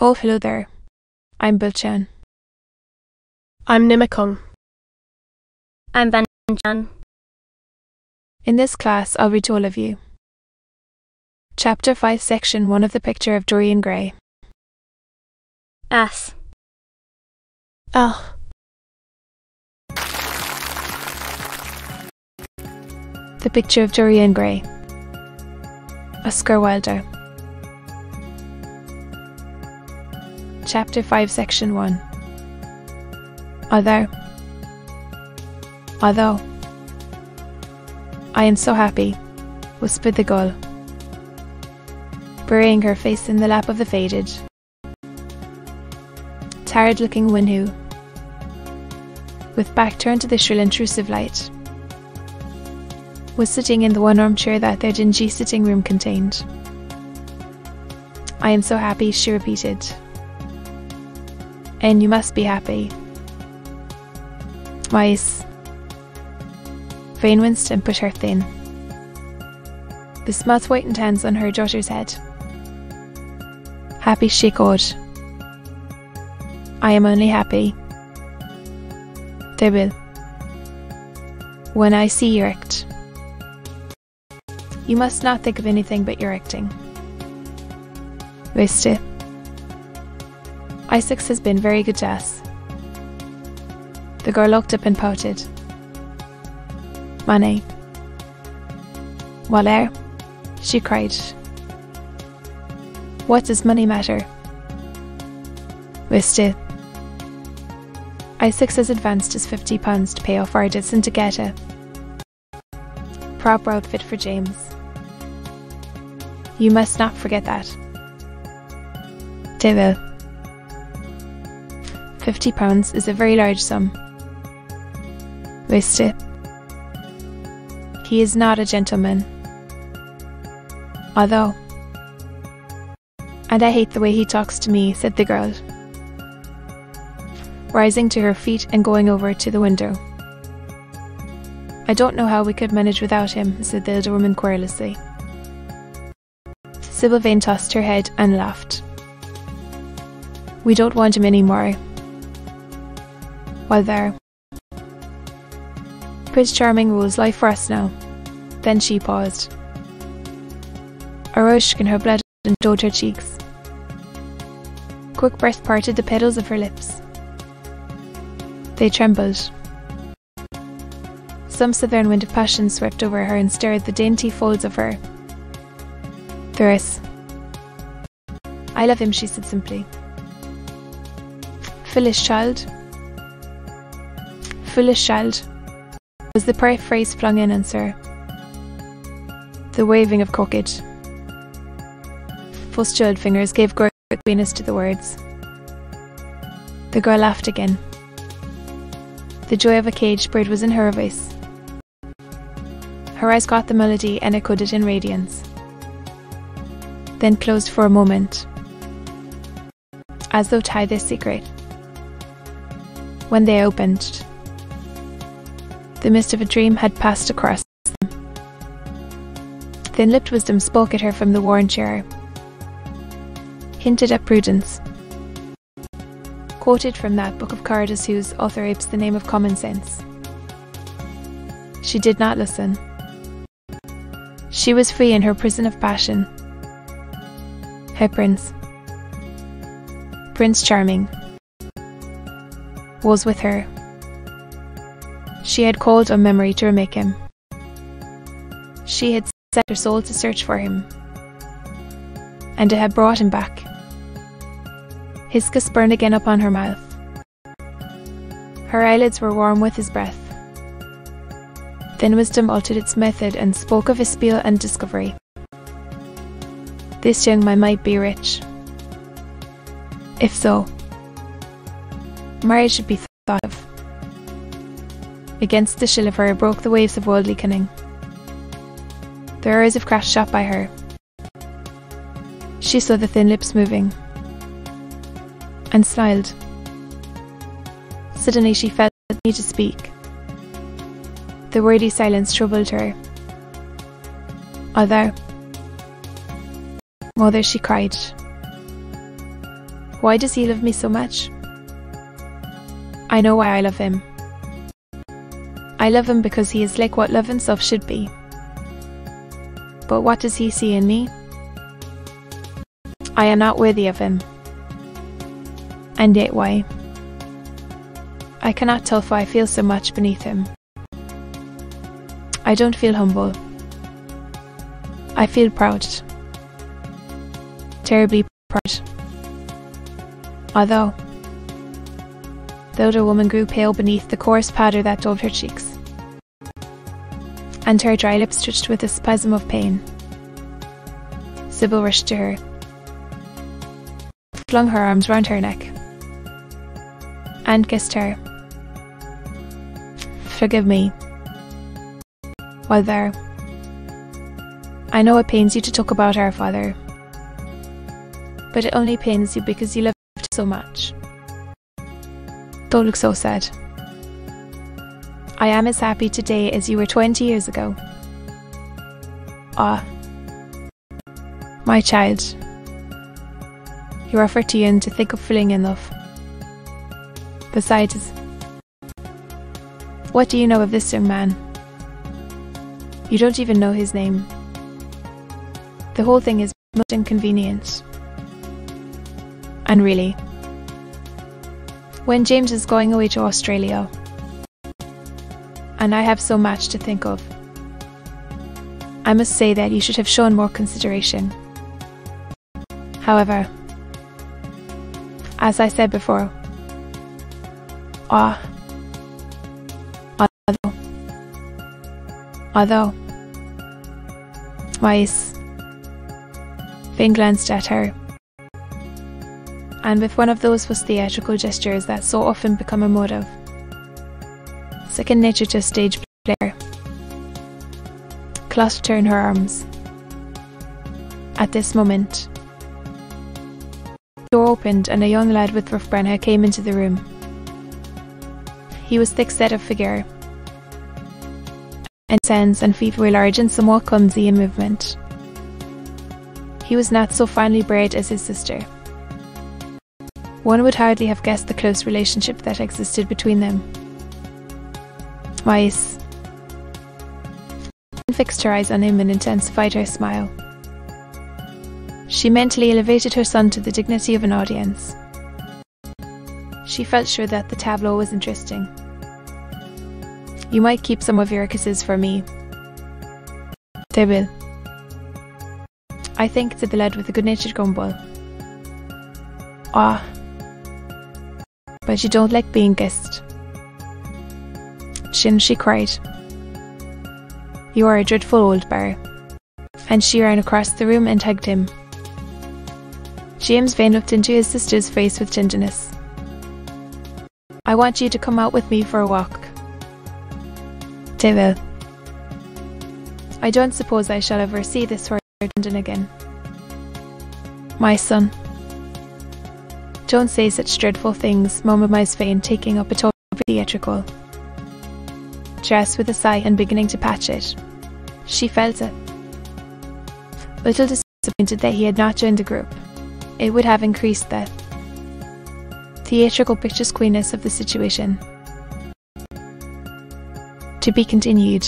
Oh, hello there. I'm Bill Bilchan. I'm Nimakung. I'm Banchan. In this class, I'll read to all of you. Chapter 5, Section 1 of the picture of Dorian Gray. S. Ah, The picture of Dorian Gray. Oscar Wilde. Chapter 5, Section 1. Although. Although. I am so happy, whispered the gull, burying her face in the lap of the faded, tired looking Winhu, with back turned to the shrill intrusive light was sitting in the one armchair that their dingy sitting room contained. I am so happy, she repeated. And you must be happy. Wise. Vane winced and put her thin. The smooth whitened hands on her daughter's head. Happy she called. I am only happy. There will. When I see you act. You must not think of anything but your acting. Viste. Isaacs has been very good to us. The girl looked up and pouted. Money. Waller, she cried. What does money matter? With. Isaacs has advanced his fifty pounds to pay off our debts and to get a proper outfit for James. You must not forget that. They will. £50 is a very large sum. Wasted. He is not a gentleman. Although. And I hate the way he talks to me, said the girl, rising to her feet and going over to the window. I don't know how we could manage without him, said the elder woman querulously. Sibyl Vane tossed her head and laughed. We don't want him any more. While there. Prince Charming rules life for us now. Then she paused. A rush in her blood and dowed her cheeks. Quick breath parted the petals of her lips. They trembled. Some southern wind of passion swept over her and stirred the dainty folds of her. Thuris. I love him, she said simply. Foolish child. Foolish child was the pert phrase flung in answer. The waving of crooked, pustuled fingers gave great Venus to the words. The girl laughed again. The joy of a caged bird was in her voice. Her eyes caught the melody and echoed it in radiance, then closed for a moment, as though hide their secret. When they opened, the mist of a dream had passed across them. Thin lipped wisdom spoke at her from the worn chair, hinted at prudence, quoted from that book of Cardus whose author apes the name of common sense. She did not listen. She was free in her prison of passion. Her prince, Prince Charming, was with her. She had called on memory to remake him. She had set her soul to search for him, and it had brought him back. His kiss burned again upon her mouth. Her eyelids were warm with his breath. Then wisdom altered its method and spoke of his espial and discovery. This young man might be rich. If so, marriage should be thought of. Against the chill of her broke the waves of worldly cunning. The eyes of crash shot by her. She saw the thin lips moving and smiled. Suddenly she felt the need to speak. The wordy silence troubled her. Mother, mother, she cried. Why does he love me so much? I know why I love him. I love him because he is like what love and stuff should be. But what does he see in me? I am not worthy of him. And yet why? I cannot tell why I feel so much beneath him. I don't feel humble. I feel proud. Terribly proud. Although, the older woman grew pale beneath the coarse powder that dulled her cheeks, and her dry lips twitched with a spasm of pain. Sibyl rushed to her, flung her arms round her neck, and kissed her. Forgive me. While there, I know it pains you to talk about our father, but it only pains you because you loved so much. Don't look so sad. I am as happy today as you were 20 years ago. Ah, my child. You are 14 to think of falling in love. Besides, what do you know of this young man? You don't even know his name. The whole thing is most inconvenient. And really, when James is going away to Australia, and I have so much to think of, I must say that you should have shown more consideration. However, as I said before, ah, although, although, twice, Finn glanced at her and with one of those was theatrical gestures that so often become a motive. Second nature to a stage player. Clasped her in her arms. At this moment, the door opened and a young lad with rough brown hair came into the room. He was thick set of figure, and hands and feet were large and somewhat clumsy in movement. He was not so finely bred as his sister. One would hardly have guessed the close relationship that existed between them. Weiss fixed her eyes on him and intensified her smile. She mentally elevated her son to the dignity of an audience. She felt sure that the tableau was interesting. You might keep some of your kisses for me. They will. I think, said the lad with a good natured grumble. Ah, but you don't like being kissed. Shin, she cried. You are a dreadful old bear. And she ran across the room and hugged him. James Vane looked into his sister's face with tenderness. I want you to come out with me for a walk. Devil. I don't suppose I shall ever see this horrid London again. My son. Don't say such dreadful things, murmured Miss Vane, taking up a tone theatrical. Dressed with a sigh and beginning to patch it. She felt it. Little disappointed that he had not joined the group. It would have increased the theatrical picturesqueness of the situation. To be continued.